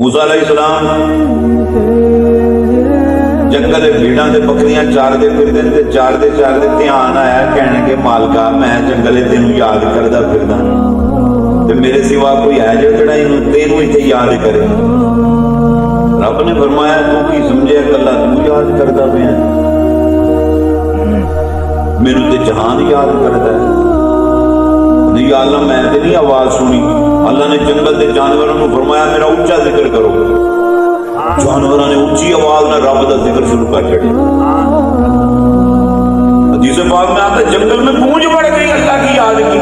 मूसा सलाम जंगल भीड़ा के बकरियाँ चारते फिरते ते चारते चारते ध्यान आया, कहने के, मालका, मैं जंगल तेन याद करता फिरदा। ते मेरे सिवा कोई है जो जरा तेन इतने याद करे? रब ने फरमाया, तू की समझे कला तू याद करता पे मेनू तो जहान याद करता है। नहीं अल्लाह मैं तो नहीं आवाज़ सुनी। अल्लाह ने जंगल के जानवरों को फरमाया मेरा उच्चा ज़िक्र करो। जानवरों ने उच्ची आवाज़ में रब का ज़िक्र शुरू कर छड़े जिसे पाक में आता जंगल में गूंज पड़ गई अल्लाह की याद की।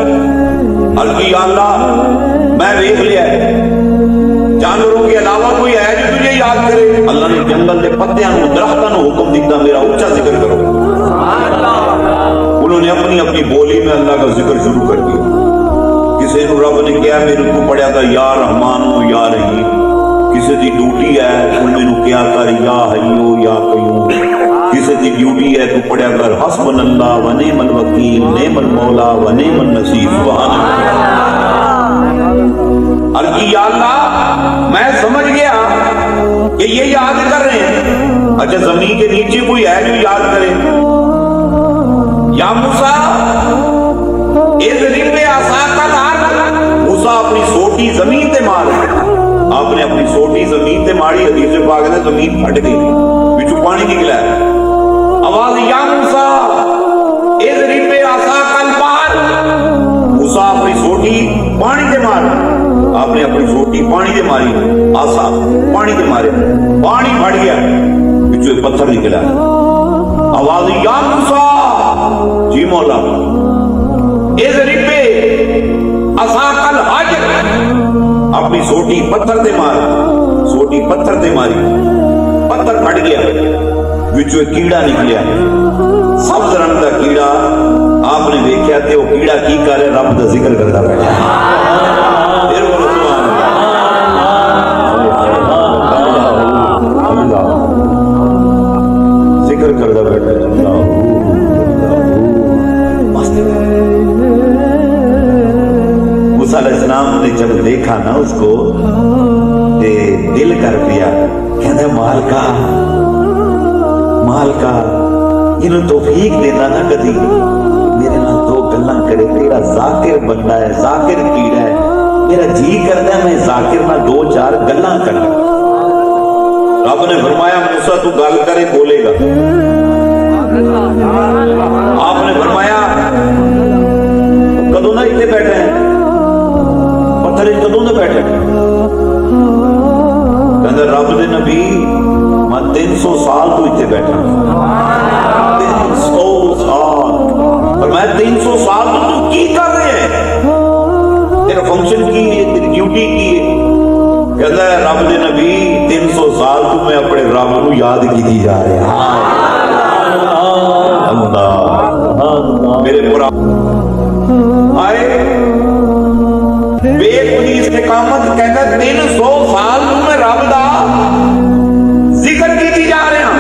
हल्की अल्लाह मैं देख लिया है। जानवरों के अलावा कोई है जो तुझे याद करे। अल्लाह ने जंगल के पत्तियाँ दरख्तों हुक्म दिता मेरा उच्चा ज़िक्र करो। उन्होंने अपनी अपनी बोली में अल्लाह का ज़िक्र शुरू कर दिया। रब ने कहा, मेरे को पढ़िया था या रहमान हो या रही किसी की ड्यूटी है, तू मैनू क्या कर, या हईयो या कयूं? किसी की ड्यूटी है, तू पढ़िया कर हसबन अल्लाह व नेमल वकील नेमल मौला व नेमल नसीब अल्लाह। मैं समझ गया कि ये याद कर रहे हैं। अच्छा ज़मीन के नीचे कोई है जो याद करे? या मूसा का मूसा अपनी सोटी ज़मीन ते मार। आपने अपनी सोटी ज़मीन ते मारी, हदीस पाक ने ज़मीन फट गई। बिचू पानी निकला आवाज़, या मूसा आसा कल अपनी सोटी पानी मार। आपने अपनी सोटी पानी मारी, आसा पानी ते मारे। पानी फट गया। बिचू एक पत्थर निकला। आवाज़, या जी मौला, इस रिपे हाजिर अपनी सोटी पत्थर ते मार, सोटी पत्थर ते मारी। पत्थर फट गया। विचो कीड़ा निकलिया। सब रंग का कीड़ा आपने देखा ते वो कीड़ा की कर, रब का ज़िक्र करता अल्लाह। ज़िक्र करता बैठा। इस्लाम ने जब देखा ना उसको, ते दिल कर पिया। कहते, मालका मालका, इन्हों तौफीक देना ना कदी मेरे नाल दो गल्ला करे, तेरा जाकिर बंदा है, जाकिर कीड़ा है। मेरा जी करता है, मैं जाकिर ना दो चार गल्ला करा रब ने फरमाया, मूसा, तू गल करे, बोलेगा। पत्थर कदों ना बैठे कहते रब दे नबी, मैं तीन सौ साल तो इतने बैठा तीन सौ साल। और मैं तीन सौ साल तो तू की कर रहे हैं? तेरा फ़ंक्शन की है, तेरी ड्यूटी की है? कहता है, रब दे नबी, तीन सौ साल तो मैं अपने रब को इस्तेकामत कहता तीन सौ साल मैं रब का ज़िक्र की जा रहा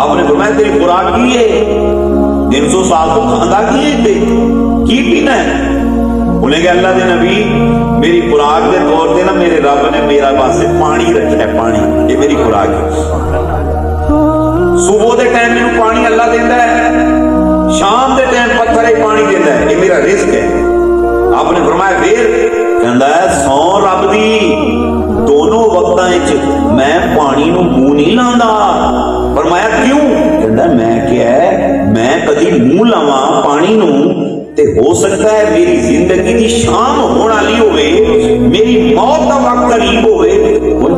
आपने फरमाया, तेरी खुराक की है। तीन सौ साल तो खांदा की है ते की पीना है उन्हें कहा, अल्लाह दे नबी, मेरी खुराक के तौर पे ना मेरे रब ने मेरा पास पानी रखा है, पानी। ये मेरी खुराक है सुबह के टाइम मैं पानी अल्लाह देता है, शाम के टाइम पत्थर पानी देता है। ये मेरा रिस्क है। आपने फरमाया, फिर कहता है सौ रब दी दोनों वक्तों मैं पानी नु मुँह नहीं लांदा फरमाया क्यों कहता मैं क्या है मैं कदी मुँह लावा पानी नु ते हो सकता है मेरी ज़िंदगी की शाम होने वाली होवे मेरी मौत का वक्त करीब होवे और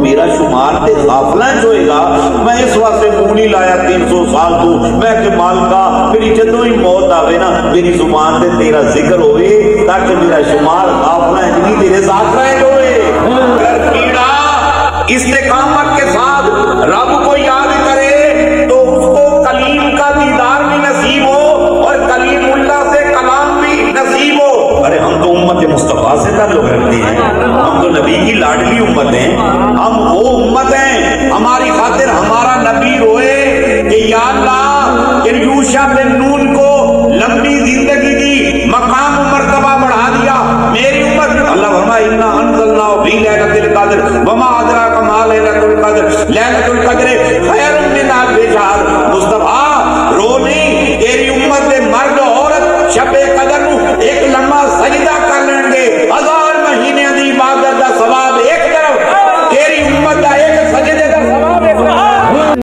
मेरा शुमार ते काफला होएगा मैं इस वास्ते नहीं लाया 300 साल तू। मैं के मालका, मेरी जदों ही मौत आवे ना, मेरी ज़ुबान ते तेरा ज़िक्र होवे, ताकि मेरा शुमार काफला नहीं तेरे साथ रह होवे कीड़ा इस्तेकामत के साथ रब को याद करे तो उसको कलीम का दीदार भी नसीब हो, और कलीमुल्लाह से कलाम भी नसीब हो। अरे, हम तो उम्मत मुस्तफ़ा से ताल्लुक रखते हैं। हम तो नबी की लाडली उम्मत हैं। हम वो उम्मत हैं। हमारी खातिर हमारा नबी रोए कि या अल्लाह यूशा बिन नून को लंबी ज़िंदगी दी, मकाम मरतबा बढ़ा दिया। मेरी उम्मत, अल्लाह हमारा अनजलना फ़ी लैलतिल कद्र, वमा अदरा का माल लैलतुल कद्र। लैलतुल कद्र